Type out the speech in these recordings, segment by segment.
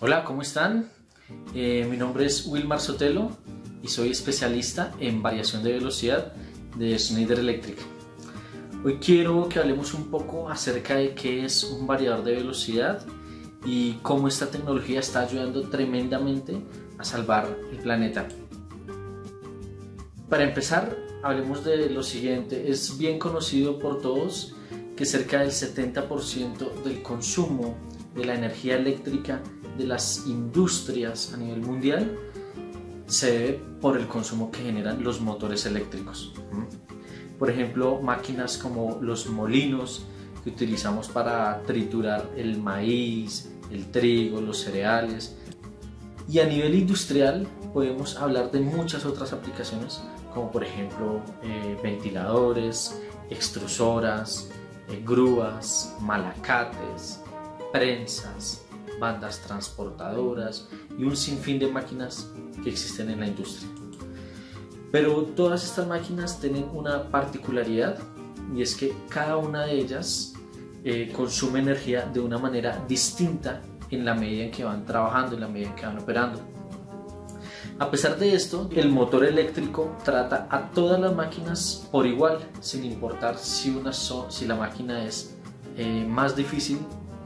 Hola, ¿cómo están? Eh, mi nombre es Wilmar Sotelo y soy especialista en variación de velocidad de Schneider Electric. Hoy quiero que hablemos un poco acerca de qué es un variador de velocidad y cómo esta tecnología está ayudando tremendamente a salvar el planeta. Para empezar, hablemos de lo siguiente. Es bien conocido por todos que cerca del 70% del consumo de la energía eléctrica de las industrias a nivel mundial se debe por el consumo que generan los motores eléctricos. Por ejemplo, máquinas como los molinos que utilizamos para triturar el maíz, el trigo, los cereales. Y a nivel industrial podemos hablar de muchas otras aplicaciones como por ejemplo eh, ventiladores, extrusoras, eh, grúas, malacates, prensas, bandas transportadoras y un sinfín de máquinas que existen en la industria. Pero todas estas máquinas tienen una particularidad y es que cada una de ellas eh, consume energía de una manera distinta en la medida en que van trabajando, en la medida en que van operando. A pesar de esto, el motor eléctrico trata a todas las máquinas por igual, sin importar si, una si la máquina es eh, más difícil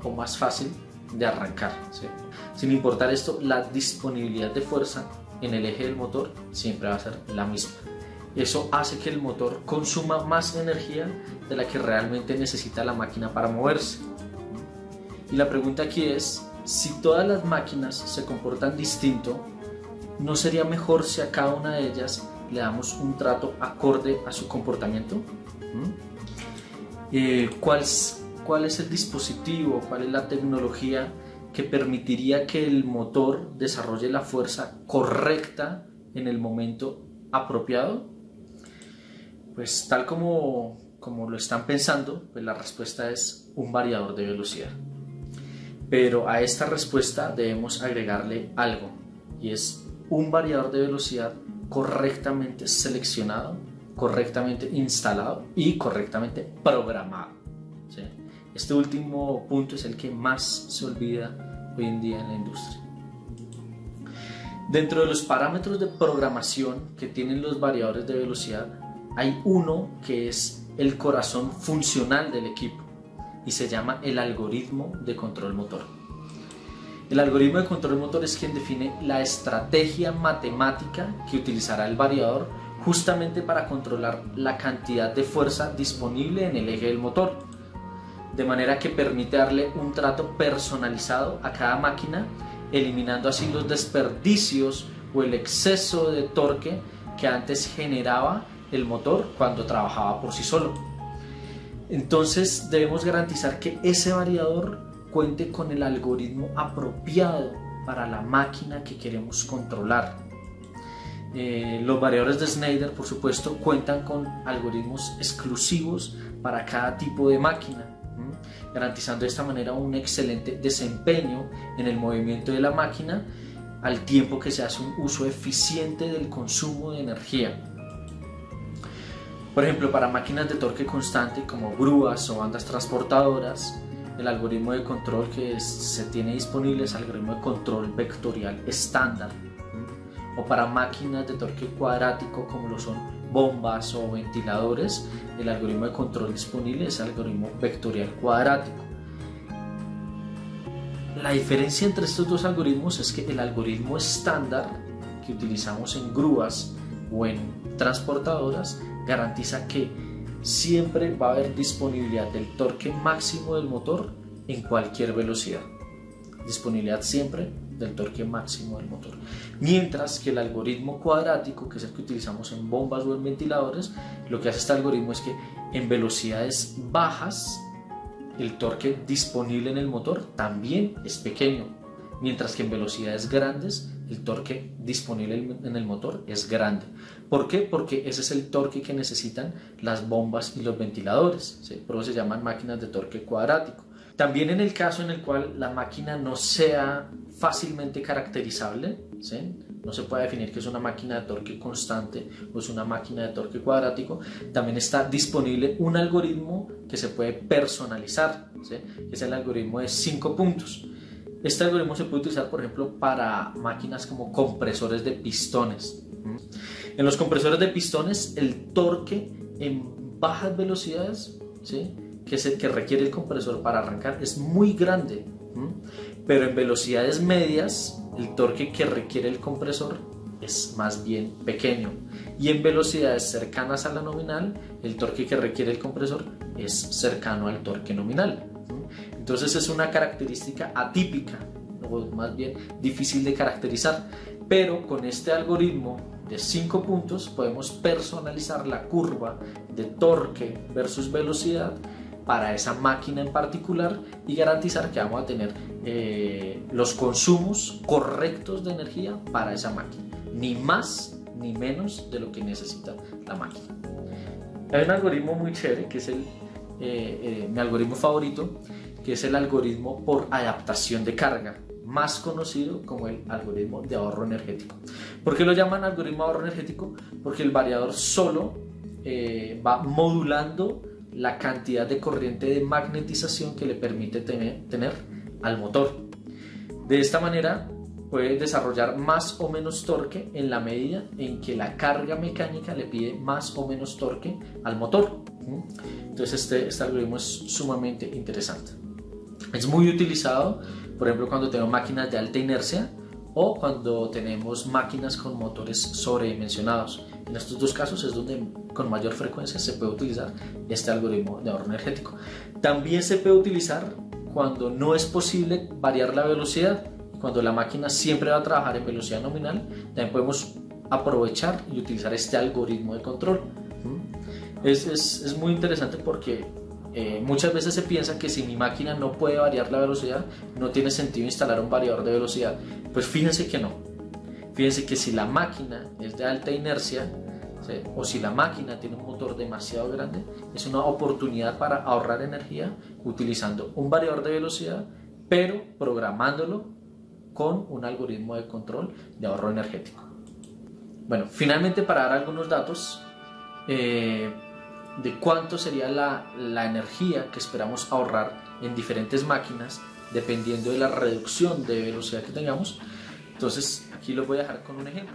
o más fácil de arrancar. Sin importar esto, la disponibilidad de fuerza en el eje del motor siempre va a ser la misma. Eso hace que el motor consuma más energía de la que realmente necesita la máquina para moverse. Y la pregunta aquí es, si todas las máquinas se comportan distinto, ¿no sería mejor si a cada una de ellas le damos un trato acorde a su comportamiento? ¿Mm? Eh, ¿cuál, ¿Cuál es el dispositivo, cuál es la tecnología que permitiría que el motor desarrolle la fuerza correcta en el momento apropiado? Pues tal como, como lo están pensando, pues la respuesta es un variador de velocidad. Pero a esta respuesta debemos agregarle algo y es un variador de velocidad correctamente seleccionado, correctamente instalado y correctamente programado. Este último punto es el que más se olvida hoy en día en la industria. Dentro de los parámetros de programación que tienen los variadores de velocidad, hay uno que es el corazón funcional del equipo y se llama el algoritmo de control motor. El algoritmo de control motor es quien define la estrategia matemática que utilizará el variador justamente para controlar la cantidad de fuerza disponible en el eje del motor, de manera que permite darle un trato personalizado a cada máquina, eliminando así los desperdicios o el exceso de torque que antes generaba el motor cuando trabajaba por sí solo. Entonces debemos garantizar que ese variador cuente con el algoritmo apropiado para la máquina que queremos controlar. Eh, los variadores de Schneider, por supuesto, cuentan con algoritmos exclusivos para cada tipo de máquina, garantizando de esta manera un excelente desempeño en el movimiento de la máquina al tiempo que se hace un uso eficiente del consumo de energía. Por ejemplo, para máquinas de torque constante como grúas o bandas transportadoras, el algoritmo de control que se tiene disponible es el algoritmo de control vectorial estándar. O para máquinas de torque cuadrático como lo son bombas o ventiladores, el algoritmo de control disponible es el algoritmo vectorial cuadrático. La diferencia entre estos dos algoritmos es que el algoritmo estándar que utilizamos en grúas o en transportadoras garantiza que siempre va a haber disponibilidad del torque máximo del motor en cualquier velocidad. Disponibilidad siempre del torque máximo del motor. Mientras que el algoritmo cuadrático, que es el que utilizamos en bombas o en ventiladores, lo que hace este algoritmo es que en velocidades bajas el torque disponible en el motor también es pequeño, mientras que en velocidades grandes el torque disponible en el motor es grande. ¿Por qué? Porque ese es el torque que necesitan las bombas y los ventiladores. Por eso se llaman máquinas de torque cuadrático. También en el caso en el cual la máquina no sea fácilmente caracterizable, no se puede definir que es una máquina de torque constante o es una máquina de torque cuadrático, también está disponible un algoritmo que se puede personalizar, que es el algoritmo de cinco puntos Este algoritmo se puede utilizar, por ejemplo, para máquinas como compresores de pistones. En los compresores de pistones, el torque en bajas velocidades, ¿sí? Que es el que requiere el compresor para arrancar, es muy grande. Pero en velocidades medias, el torque que requiere el compresor es más bien pequeño. Y en velocidades cercanas a la nominal, el torque que requiere el compresor es cercano al torque nominal. Entonces es una característica atípica, o más bien difícil de caracterizar. Pero con este algoritmo de 5 puntos podemos personalizar la curva de torque versus velocidad para esa máquina en particular y garantizar que vamos a tener eh, los consumos correctos de energía para esa máquina, ni más ni menos de lo que necesita la máquina. Hay un algoritmo muy chévere que es el, eh, eh, mi algoritmo favorito, que es el algoritmo por adaptación de carga, más conocido como el algoritmo de ahorro energético. ¿Por qué lo llaman algoritmo de ahorro energético? Porque el variador solo eh, va modulando la cantidad de corriente de magnetización que le permite tener, al motor. De esta manera puede desarrollar más o menos torque en la medida en que la carga mecánica le pide más o menos torque al motor. Entonces este, este algoritmo es sumamente interesante. Es muy utilizado, por ejemplo, cuando tenemos máquinas de alta inercia o cuando tenemos máquinas con motores sobredimensionados. En estos dos casos es donde con mayor frecuencia se puede utilizar este algoritmo de ahorro energético. También se puede utilizar cuando no es posible variar la velocidad. Cuando la máquina siempre va a trabajar en velocidad nominal, también podemos aprovechar y utilizar este algoritmo de control. Es, es, es muy interesante porque eh, muchas veces se piensa que si mi máquina no puede variar la velocidad, no tiene sentido instalar un variador de velocidad. Pues fíjense que no. Fíjense que si la máquina es de alta inercia o si la máquina tiene un motor demasiado grande, es una oportunidad para ahorrar energía utilizando un variador de velocidad, pero programándolo con un algoritmo de control de ahorro energético. Bueno, finalmente para dar algunos datos, eh, de cuánto sería la, la energía que esperamos ahorrar en diferentes máquinas dependiendo de la reducción de velocidad que tengamos. Entonces aquí lo voy a dejar con un ejemplo.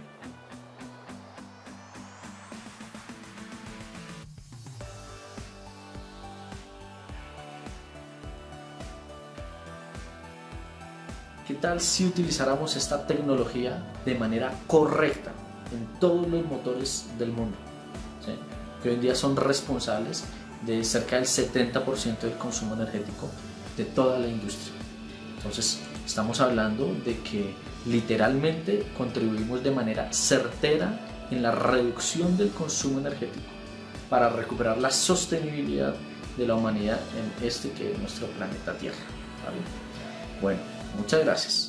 ¿Qué tal si utilizáramos esta tecnología de manera correcta en todos los motores del mundo? Que hoy en día son responsables de cerca del 70% del consumo energético de toda la industria. Entonces, estamos hablando de que literalmente contribuimos de manera certera en la reducción del consumo energético para recuperar la sostenibilidad de la humanidad en este que es nuestro planeta Tierra. Bueno, muchas gracias.